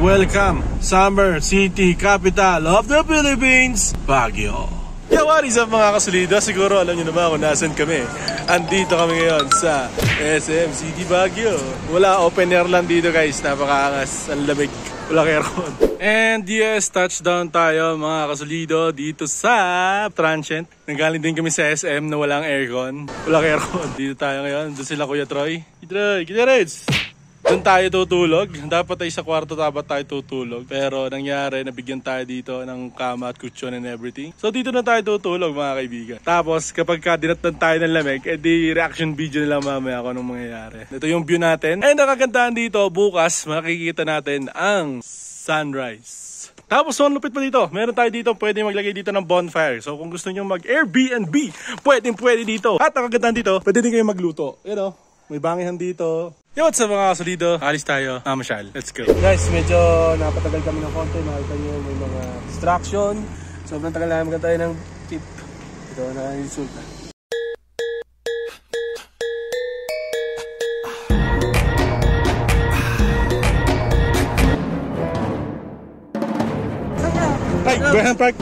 Welcome Summer City Capital of the Philippines, Baguio. Yo, what is up mga kasulido? Siguro alam niyo na ba kung nasan kami. Andito kami ngayon sa SM City Baguio. Wala open air lang dito guys. Napakaangas. Ang lamig. Walang aircon. And yes, touchdown tayo mga kasulido dito sa Transient. Nanggaling din kami sa SM na walang aircon. Walang aircon. Dito tayo ngayon. Doon sila Kuya Troy. Troy, kita Reds! Doon tayo tutulog. Dapat ay sa kwarto dapat tayo tutulog. Pero nangyari, nabigyan tayo dito ng kama at kutsyon and everything. So dito na tayo tutulog mga kaibigan. Tapos kapag ka dinatnan tayo ng lamig, edi reaction video na lang mamaya kung anong mangyayari. Ito yung view natin. And nakagandahan dito, bukas makikita natin ang sunrise. Tapos, so, lupit pa dito. Meron tayo dito, pwede maglagay dito ng bonfire. So, kung gusto nyo mag-Airbnb, pwede pwede dito. At ang kagandahan dito, pwede din kayo magluto. You know, may bangihan dito. Yo, what's up mga kasulido? Alis tayo. Mamasyal. Let's go. Guys, medyo napatagal kami ng konti. Nakita nyo may mga distraction. Sobrang tagal namin tayo ng tip. Ito na yung sultan. Ay, Graham Park.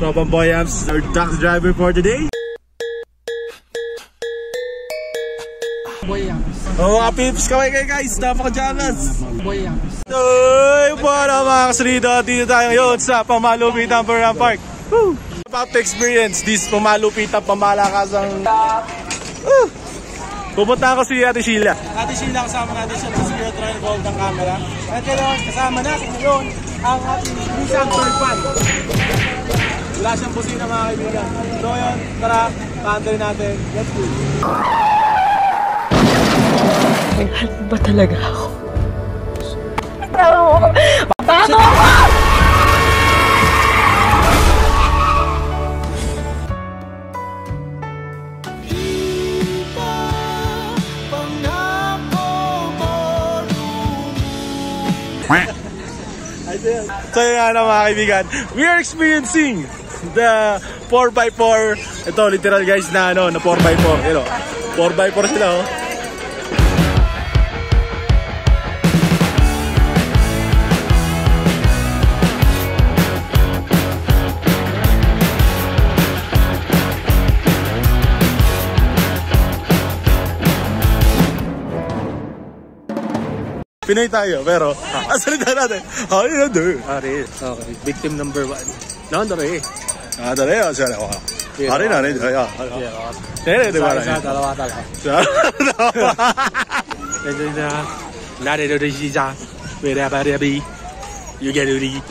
Papa Boyams, our taxi driver for today. Oh, mga pips, kaway kayo guys, napaka-jalas. Uy, para mga kasalida, dito tayo ngayon sa Pamalupitan Parang Park. Woo! About to experience this Pamalupitan Pamalakasang... Woo! Pupunta ako si Ate Sheila. Ate Sheila, kasama natin siya sa Spirit Royal Gold ng camera. At ngayon, kasama natin ngayon ang ating Nissan Third Fan. Wala siyang busina mga kaibigan. So ngayon, tara, paanday natin. Let's go. Mahal mo ba talaga ako? So yun nga na mga kaibigan, we are experiencing the 4x4. Ito literal guys na ano, na 4x4. You know, 4x4 sila oh. Pinoy tayo, pero salita natin, ay, ano, Pare, okay. Victim number one. No, no, eh. Ah, dali, ah, siya, ah. Pare na rin, ay, ah. Tere, di ba? Isa, dalawa talaga. Medyo na, nare do di siya. Pwede pa rin abi. You get it.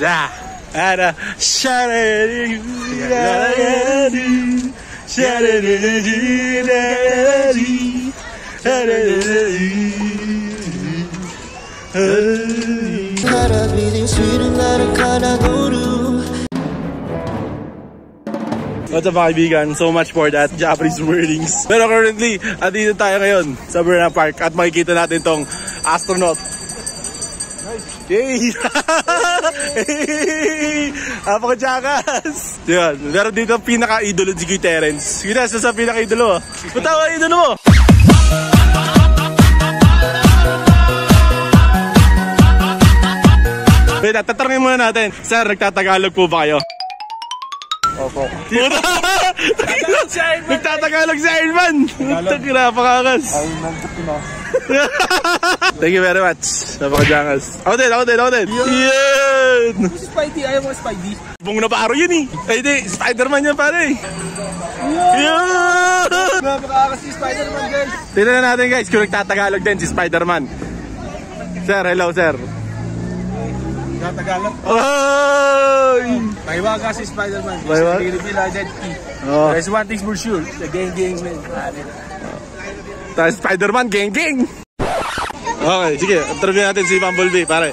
Za. Ara, sharari, sharari, sharari, What's up mga kaibigan? So much for that Japanese wordings. Pero currently, andito tayo ngayon sa Burnham Park at makikita natin tong astronaut. Yay! hey! Apaka-jakas! Yan. Meron dito ang pinaka-idolo si Kuya Terence. Kuya Terence, nasa pinaka-idolo? Punta ka idolo mo! Wait, tatanungin muna natin. Sir, nagtatagalog po ba kayo? Opo. Nagtatagalog si Iron Man! Tagina, pakakas! Ay, nagtutino. Thank you very much. Napaka-jangas. Ako din, ako din, ako din. Yan! Spidey, ayaw mo Spidey. Bong na paro yun eh. Ay di, Spider-Man yan pare. Yan! Napakakas si Spider-Man, guys. Tignan na natin guys kung nagtatagalog din si Spider-Man. Sir, hello sir. Natagalog. Oy! Maiwaga si Spider-Man. Maiwaga? Kasi nila Jet Ki. Oh. There's one thing for sure. The gang gang man. Tayo Spider-Man, gang gang! Okay, sige. Interview natin si Bumblebee, pare.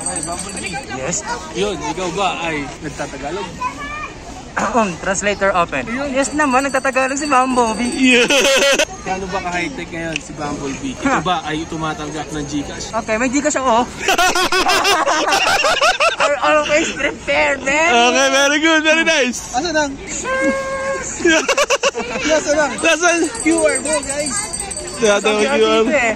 Yes. Yun, ikaw ba ay nagtatagalog? Um, translator open. Yes naman, nagtatagalog si Bumblebee. Yeah. Kano ba ka-high-tech ngayon si Bumblebee? Ikaw ba ay tumatanggap ng Gcash? Okay, may Gcash ako. Are always prepared, man. Okay, very good, very nice. Asa lang? Asa lang? Nasaan? QR mo, guys. Sabi yun. ko eh.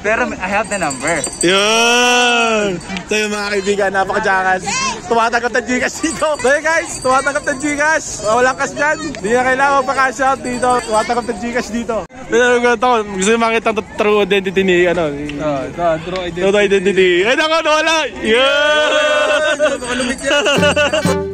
Pero I have the number. Yun! So yung mga kaibigan, napaka-jackass. Tumatanggap ng Gcash dito. So yun guys, tumatanggap ng Gcash. Walang cash dyan. Hindi na kailangan magpa-cash out dito. Tumatanggap ng Gcash dito. Pero ko, gusto nyo makita ang true identity ni, ano, ni... Oh, ito, draw identity. Total identity. Eh, nako, nawala! Yun! Malumit yan.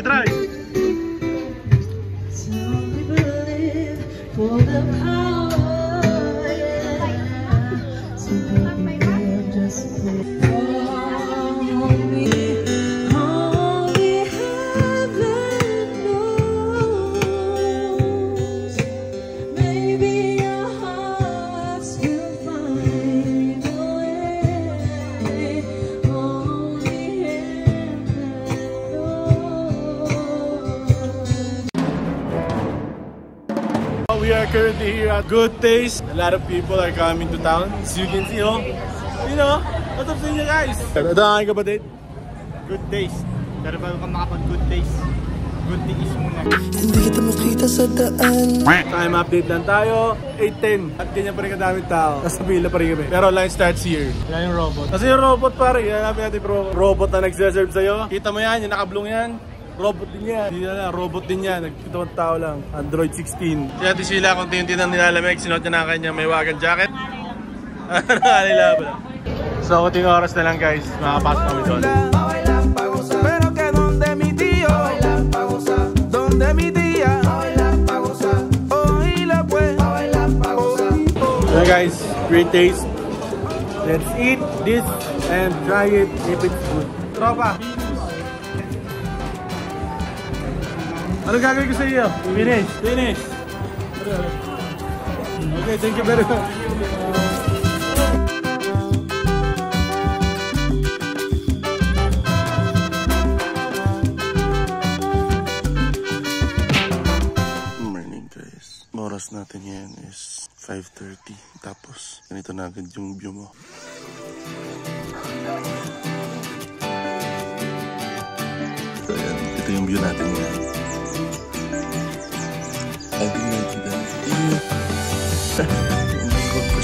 You try. We are currently here at Good Taste. A lot of people are coming to town. As you can see, oh. You know, what's up sa inyo guys? Ito ang aking kapatid. Good taste. Pero bago ka makapag good taste, good taste muna. Hindi kita makita sa daan Time update lang tayo. 8.10. At ganyan pa rin kadaming tao. Nasa pila pa rin kami. Pero line starts here. Yan yung robot. Kasi yung robot pare, hanapin natin pro robot na nagsiserve sa'yo. Kita mo yan, yung nakablong yan. Robot din yan. Hindi na lang, robot din yan. Nagkitawang tao lang. Android 16. Si Ate Sheila, kung tinti nang nilalamig, sinuot niya na kanya may wagan jacket. Ano nila ba? So, kunting oras na lang guys. Makapasok kami doon. Pero que donde mi tío Donde mi tía Oíla pues So guys, great taste. Let's eat this and try it if it's good. Tropa! Ano gagawin ko sa iyo? Finish! Finish! Okay, thank you very much. Morning guys. Oras natin ngayon is 5.30. Tapos, ganito na agad yung view mo. Ito, yan. Ito yung view natin ngayon.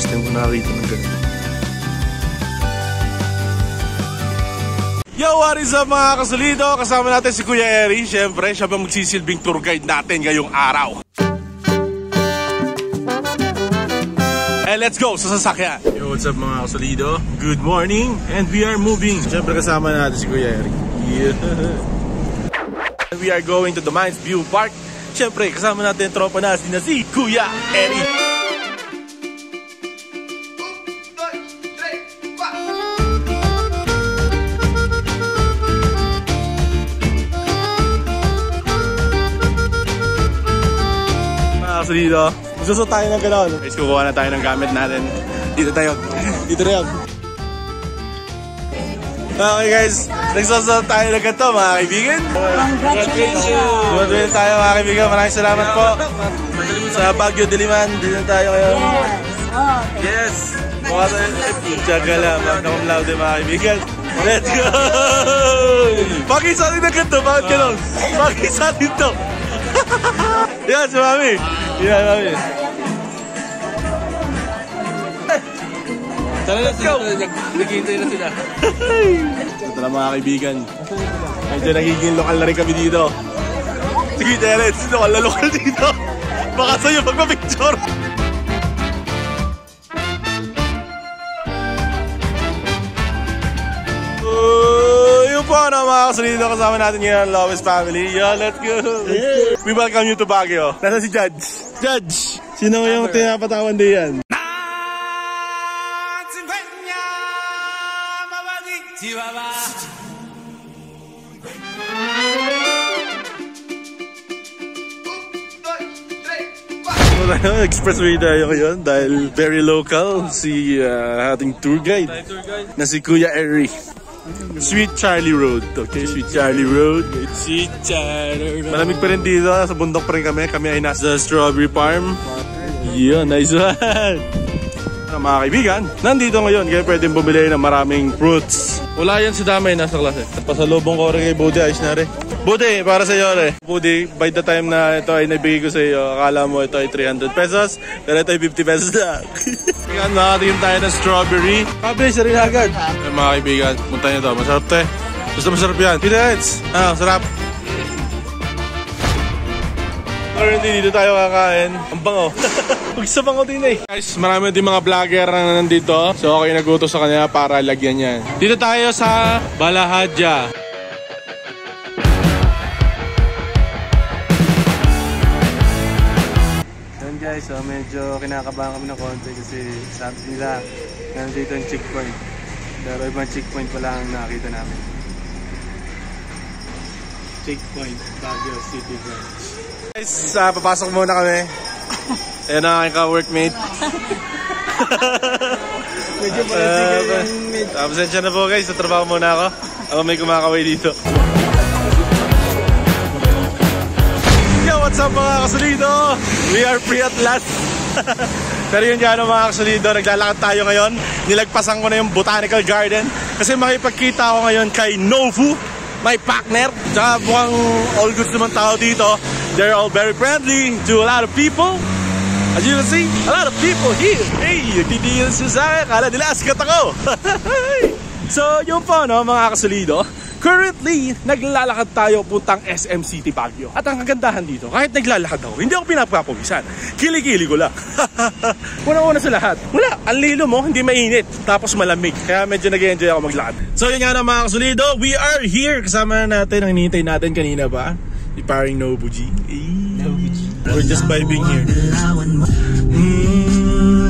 Time ko nakakita ng ganito. Yo, what is up mga kasulido? Kasama natin si Kuya Eri. Siyempre, siya ba magsisilbing tour guide natin ngayong araw? And let's go sa sasakyan. Yo, what's up mga kasulido? Good morning and we are moving. Siyempre kasama natin si Kuya Eri. Yeah. We are going to the Mines View Park. Siyempre, kasama natin tropa natin na si Kuya Eri. Mga kasalito, magsusot tayo ng gano'n. Guys, kukuha na tayo ng gamit natin. Dito tayo. Dito na yun. Okay guys, nagsusot tayo ng ganito mga kaibigan. Congratulations! Congratulations tayo mga kaibigan. Maraming salamat po. Sa Baguio Diliman, dito tayo ngayon. Yes! Mukha tayo. Tsaga lang, mga cum laude mga kaibigan. Let's go! Bakit sa atin na ganito? Bakit ganun? Bakit sa atin to? Yan, si Mami. Yan, Mami. Tara, let's go! Naghihintay na sila. Ito na mga kaibigan. Medyo nagiging lokal na rin kami dito. Sige, Terence, lokal na lokal dito. Baka sa'yo magpa-picture. Uh, ano mga kasalito kasama natin ngayon ang Lopez family. Yeah, let's go. We welcome you to Baguio. Nasa si Judge. Judge, sino yung tinapatawan din yan? Expressway tayo ngayon dahil very local si uh, ating tour guide na si Kuya Eri. Sweet Charlie Road. Okay, Sweet Charlie Road. Si Charlie. Malamig pa rin dito, sa bundok pa rin kami. Kami ay nasa Strawberry Farm. Yun, nice one. Ah, mga kaibigan, nandito ngayon kaya pwedeng bumili ng maraming fruits. Wala yan si Damay, nasa klase. Pasalubong ko rin kay Budi, ayos na rin. Budi, para sa iyo rin. Budi, by the time na ito ay nabigay ko sa iyo, akala mo ito ay 300 pesos, pero ito ay 50 pesos lang. Kaya nakatingin tayo ng strawberry. Kabe, sa rin agad. Eh, mga kaibigan, punta niyo to. Masarap to eh. Basta masarap yan. Pita heads. Ah, sarap. Currently, dito tayo kakain. Ang bango. Huwag sa bango din eh. Guys, marami din mga vlogger na nandito. So, okay naguto sa kanila para lagyan yan. Dito tayo sa Balahadja. Guys, so medyo kinakabahan kami ng konti kasi sabi nila nandito yung checkpoint. Pero ibang checkpoint pala ang nakita namin. Checkpoint, Baguio City Branch. Guys, ah, papasok muna kami. Ayan ang aking ka-workmate. Medyo Uh, uh, pasensya na po guys, tatrabaho muna ako. Ako may kumakaway dito. What's up mga kasulido? We are free at last. Pero yun nga ano, mga kasulido, naglalakad tayo ngayon. Nilagpasan ko na yung Botanical Garden. Kasi makipagkita ako ngayon kay Novu, my partner. Tsaka mukhang all goods naman tao dito. They're all very friendly to a lot of people. As you can see, a lot of people here. Hey, nagtitingin sila sa akin. Kala nila, sikat ako. so, yun po, no, mga kasulido. Currently, naglalakad tayo puntang SM City Baguio. At ang kagandahan dito, kahit naglalakad ako, hindi ako pinapapawisan. Kilikili ko lang. Una-una sa lahat, wala, ang lilo mo, hindi mainit, tapos malamig. Kaya medyo nag-enjoy ako maglakad. So yun nga na mga kasulido, we are here. Kasama na natin, ang hinihintay natin kanina ba? Si paring Nobuji. Nobuji. We're just vibing here.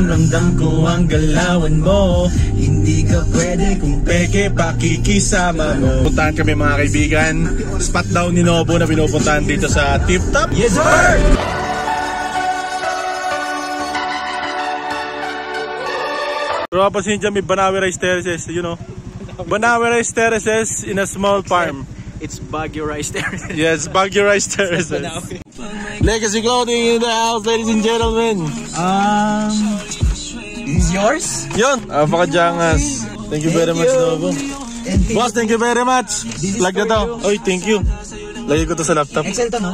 Ramdam ko ang galawan mo. Hindi ka pwede kung peke pakikisama mo. Puntahan kami mga kaibigan. Spot daw ni Nobo na pinupuntahan dito sa Tip Top. Yes sir! Pero kapasin dyan may Banawe Rice Terraces, you know. Banawe Rice Terraces in a small farm. It's Baguio Rice there. Yes, Baguio Rice Terraces. Legacy Clothing in the house, ladies and gentlemen. Um, is yours? Yun, apakajangas. Thank you very much, Nobo. Boss, thank you very much. Lag na to. Oy, thank you. Lagay ko to sa laptop. Excel to, no?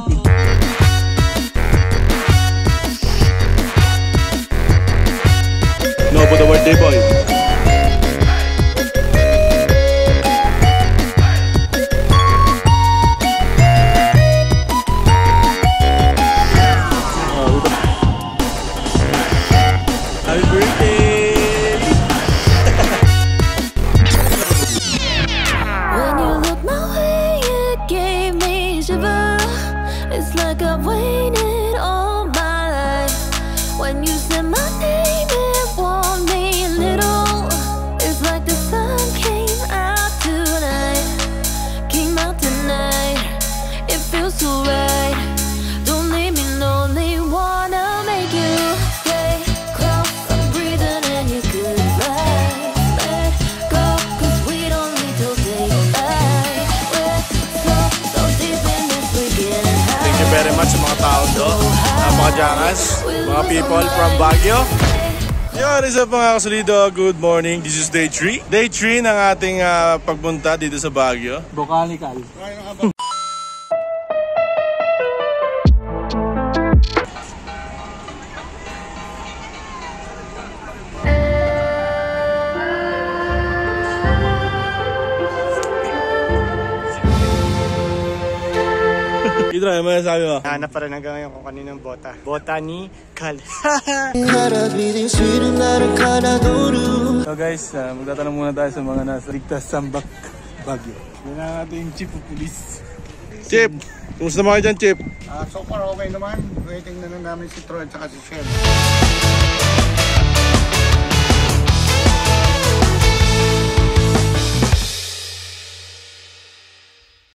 Nobo the birthday boy. Napakajangas. Mga people from Baguio. Yo, is up mga kasulido? Good morning. This is day 3. Day 3 ng ating ah, pagpunta dito sa Baguio. Botanical. Idra, ano masasabi mo? Hanap pa rin hanggang ngayon kung kaninong bota. Botanical. So guys, uh, magtatanong muna tayo sa mga nasa Ligtas Sambak, Baguio. Yan ang ating chief of police. Chip, kumusta mga dyan, Chip? Ah, so far okay naman. Waiting na lang namin si Troy at saka si Shem.